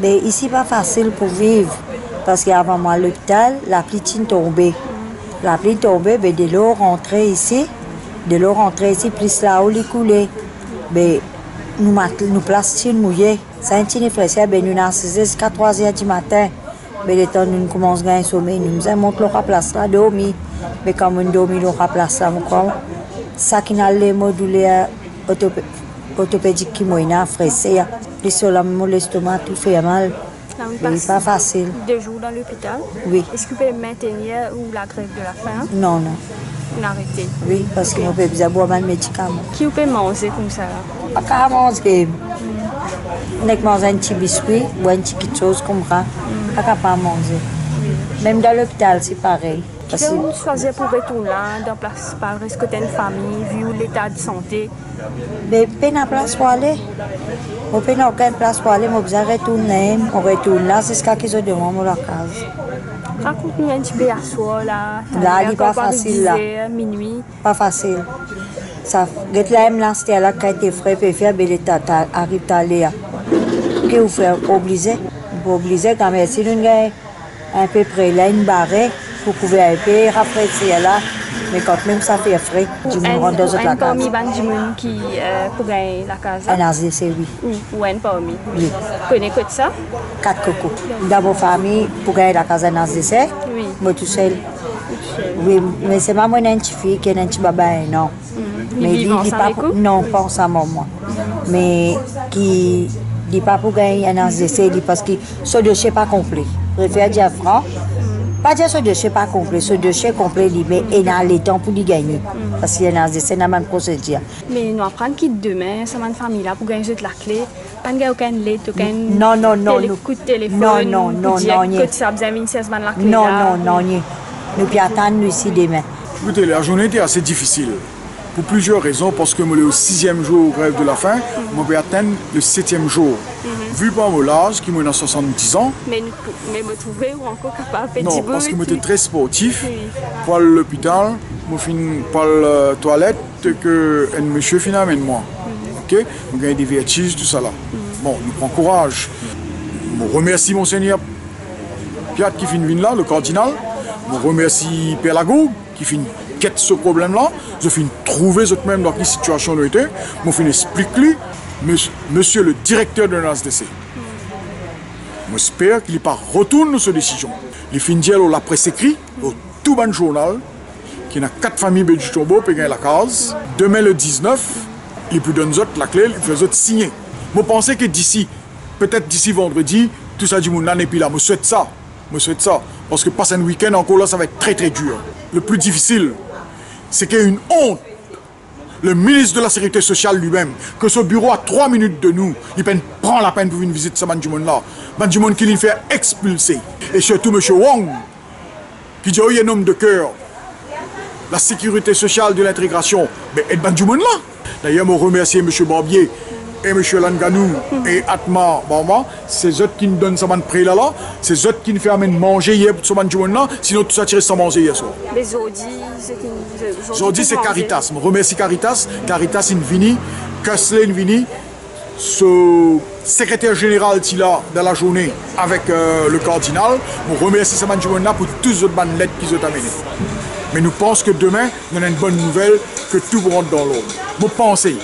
Mais ici, pas facile pour vivre. Parce qu'avant moi, l'hôpital, la pluie tombée. La pluie tombée, mais de l'eau rentrée ici. De l'eau rentrée ici, plus là où elle coulait. Mais nous, nous place mouillée. Ça a été fraîcheur, ben nous n'assisons jusqu'à 3 heures du matin. Mais le temps nous commençons à sommeil, nous nous la place là, dormi. Mais quand on dormi, la place là, encore. Ça qui n'a les modulaires orthopédiques qui m'ont fraissé. Les sols, l'estomac, tout fait mal. On passe pas facile. deux jours dans l'hôpital. Oui. Est-ce que vous pouvez maintenir ou la grève de la faim? Non, non. ou arrêter Oui, parce qu'on peut besoin boire mal médicaments. Qui vous peut manger comme ça? Pas qu'à manger. On a manger un petit biscuit ou un petit quelque chose comme ça. Pas qu'à pas manger. Même dans l'hôpital, c'est pareil. Parce Est-ce que que vous choisissez pour retourner dans place par est-ce que tu as une famille, vu l'état de santé? Mais peine à place pour aller. On à aucune place pour aller, mais besoin de retourner. On retourne là jusqu'à qu'ils se demandent la case. Raconte-nous un petit peu à soi là. Là, il Quand pas facile, là. Minuit? Pas facile. Ça, get là, même là, c'était là a été frais, puis faire, mais l'état arrive à aller. Que vous faites obligé? Obligé quand même, si nous un peu près là, une barre, vous pouvez un peu rafraîchir là, mais quand même ça fait frais, du Un, monde rentre dans un la case. les du monde qui euh, pour gagner la case. Un asile, c'est oui. Ou, un parmi. Oui. Vous connaissez que ça? Quatre cocos. Dans vos familles, pour gagner la case, un asile, c'est Oui. moi tout seul. Oui, mais c'est pas moi, une petite fille qui est un petit baba, non. Ils vivent dit ensemble pas Non, pas ensemble moi. Mais qui dit pas pour gagner un il dit parce que ce dossier n'est pas complet. Je préfère dire franc. Pas dire ce dossier n'est pas complet. Ce dossier est complet, il a le temps pour lui gagner. Parce qu'il y a un AZC, il a une procédure. Mais nous apprenons qu'il demain, c'est une famille là pour gagner juste la clé. Pas de aucun lait, aucun Non, non, non, télé- nous- coup de téléphone. Non, non, non, non, que nie. tu as besoin de 16 la clé. Non, là. non, non, nie. nous pouvons attendre nous ici demain. Écoutez, la journée était assez difficile. Pour plusieurs raisons, parce que moi, le sixième jour grève de la faim, moi, vais atteindre le septième jour. Vu par mon âge, qui moi, a 70 ans, Mais, me trouver ou encore capable de faire non, parce que j'étais puis- très sportif. Pour l'hôpital, moi, fin par la toilette, que un monsieur fin amène moi. Ok? On gagne des vertiges, tout ça là. Bon, nous prend courage. Je remercie Monseigneur Piat qui finit venir là, le cardinal. Je remercie Père Lago qui finit quête ce problème-là. Je finis trouver ce même dans quelle situation nous était. Je finis explique lui, monsieur, monsieur le directeur de l'ASDC. J'espère qu'il pas retourne cette décision. Il finit dire la presse écrit, au tout bon journal, qu'il y a quatre familles du tombeau pour gagner la case. Demain le 19, il peut donner autres la clé, il fait autres signer. Je pense que d'ici, peut-être d'ici vendredi, tout ça monde là n'est plus là. Je souhaite ça. Je souhaite ça. Parce que passer un week-end encore là, ça va être très très dur. Le plus difficile, a une honte le ministre de la Sécurité sociale lui-même, que ce bureau a trois minutes de nous, il prend la peine pour une visite ce Bandjumon-là. Bandjumon qui lui fait expulser. Et surtout M. Wong, qui dit, oh, il a un homme de cœur. La sécurité sociale de l'intégration, mais et Bandjumon-là. D'ailleurs, je remercie M. Barbier et M. Langanou et Atma Bamba, c'est eux qui nous donnent ce prix là, là. c'est eux qui nous fait amener manger hier pour ce Bandjumon-là, sinon tout ça tire sans manger hier soir. Les audis, c'est qui Aujourd'hui, c'est Caritas. Je remercie Caritas. Caritas Invini, Kessler Invini, ce secrétaire général qui là dans la journée avec euh, le cardinal. Je remercie ce là pour toutes les autres bonnes lettres qu'ils ont amenées. Mais nous pensons que demain, on a une bonne nouvelle, que tout rentre dans l'ordre. Vous pensez